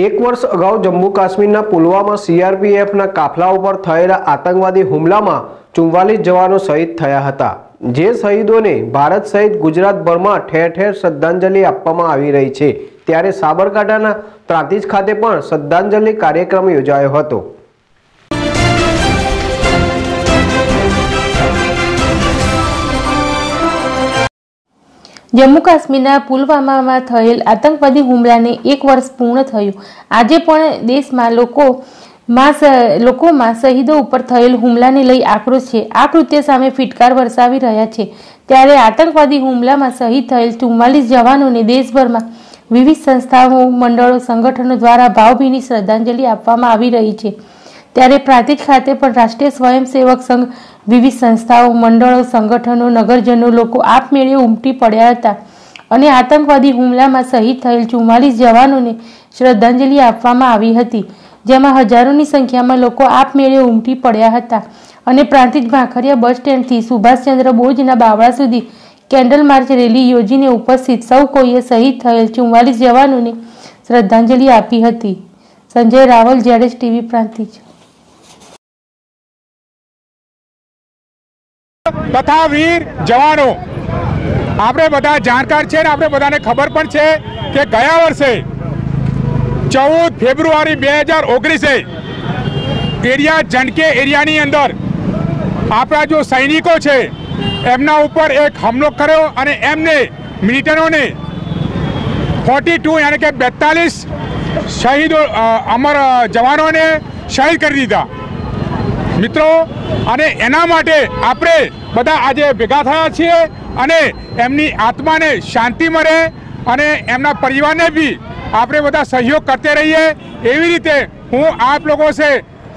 એક વર્ષ અગાઉ જમ્મુ કાશ્મીરના પુલવામા સીઆરપીએફના કાફલા ઉપર થયેલા આતંકવાદી હુમલામાં ચુમ્વાલીસ જવાનો શહીદ થયા હતા. જે શહીદોને ભારત સહિત ગુજરાતભરમાં ઠેર ઠેર શ્રદ્ધાંજલિ આપવામાં આવી રહી છે. ત્યારે સાબરકાંઠાના ત્રાંતિજ ખાતે પણ શ્રદ્ધાંજલિ કાર્યક્રમ યોજાયો હતો. જમ્મુ કાશ્મીરના પુલવામામાં થયેલ આતંકવાદી હુમલાને એક વર્ષ પૂર્ણ થયું. આજે પણ દેશમાં લોકો લોકોમાં શહીદો ઉપર થયેલ હુમલાને લઈ આક્રોશ છે. આ કૃત્ય સામે ફિટકાર વરસાવી રહ્યા છે. ત્યારે આતંકવાદી હુમલામાં શહીદ થયેલ ચુમ્માલીસ જવાનોને દેશભરમાં વિવિધ સંસ્થાઓ, મંડળો, સંગઠનો દ્વારા ભાવભીની શ્રદ્ધાંજલિ આપવામાં આવી રહી છે. ત્યારે પ્રાંતિજ ખાતે પણ રાષ્ટ્રીય સ્વયંસેવક સંઘ, વિવિધ સંસ્થાઓ, મંડળો, સંગઠનો, નગરજનો લોકો આપમેળે ઉમટી પડ્યા હતા અને આતંકવાદી હુમલામાં શહીદ થયેલ ચુમ્માલીસ જવાનોને શ્રદ્ધાંજલિ આપવામાં આવી હતી, જેમાં હજારોની સંખ્યામાં લોકો આપમેળે ઉમટી પડ્યા હતા અને પ્રાંતિજ ભાખરિયા બસ સ્ટેન્ડથી સુભાષચંદ્ર બોઝના બાવળા સુધી કેન્ડલ માર્ચ રેલી યોજીને ઉપસ્થિત સૌ કોઈએ શહીદ થયેલ ચુમ્માલીસ જવાનોને શ્રદ્ધાંજલિ આપી હતી. સંજય રાવલ જેડેશ ટીવી, પ્રાંતિજ. તથા વીર જવાનો. આપણે બધા જાણકાર છે ને આપણે બધાને ખબર પણ છે કે ગયા વર્ષે ચૌદ ફેબ્રુઆરી બે હજાર ઓગણીસે એરિયા જનકે એરિયાની અંદર આપણા જો સૈનિકો છે, એમના ઉપર એક હુમલો કર્યો અને એમને મિલિટનોને ફોર્ટી ટુ યાની કે બેતાલીસ શહીદો અમર જવાનોને શહીદ કરી દીધા. મિત્રો, અને એના માટે આપણે બધા આજે ભેગા થયા છીએ અને એમની આત્માને શાંતિ મળે અને એમના પરિવારને બી આપણે બધા સહયોગ કરતે રહીએ. એવી રીતે હું આપ લોકો છે,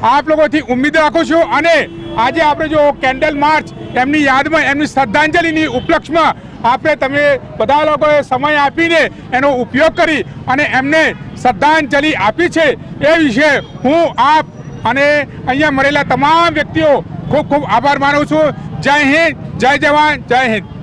આપ લોકોથી ઉમ્મીદ રાખું છું અને આજે આપણે જો કેન્ડલ માર્ચ એમની યાદમાં, એમની શ્રદ્ધાંજલિની ઉપલક્ષમાં આપણે તમે બધા લોકોએ સમય આપીને એનો ઉપયોગ કરી અને એમને શ્રદ્ધાંજલિ આપી છે. એ વિશે હું આપ અને અહીંયા મળેલા તમામ વ્યક્તિઓ ખૂબ ખૂબ આભાર માનું છું. જય હિન્દ, જય જવાન, જય હિન્દ.